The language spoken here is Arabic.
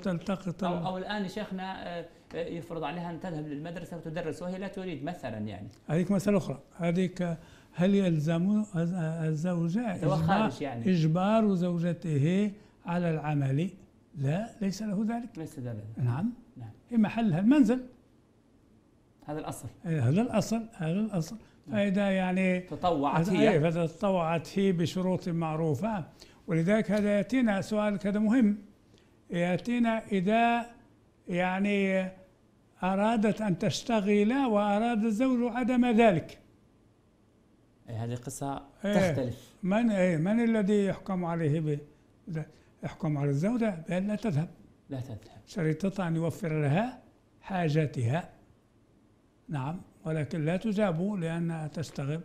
تلتقط أو, أو الآن شيخنا آه، آه، يفرض عليها أن تذهب للمدرسة وتدرس وهي لا تريد مثلا يعني. هذيك مسألة أخرى. هذيك هل يلزم الزوجة إجبار, يعني. إجبار زوجته على العمل؟ لا ليس له ذلك. ليس ذلك. نعم. نعم. في محلها المنزل هذا الأصل. إيه، هذا الأصل هذا الأصل. نعم. فإذا يعني تطوعت هي. إيه، فتطوعت هي بشروط معروفة. ولذلك هذا يأتينا سؤال كذا مهم. يأتينا إذا يعني أرادت أن تشتغل وأراد الزوج عدم ذلك. إيه، هذه قصة تختلف. من إيه من الذي يحكم عليه ب يحكم على الزوجة؟ بأن لا تذهب. لا تذهب. شريطة أن يوفر لها حاجاتها. نعم ولكن لا تجاب لأنها تشتغل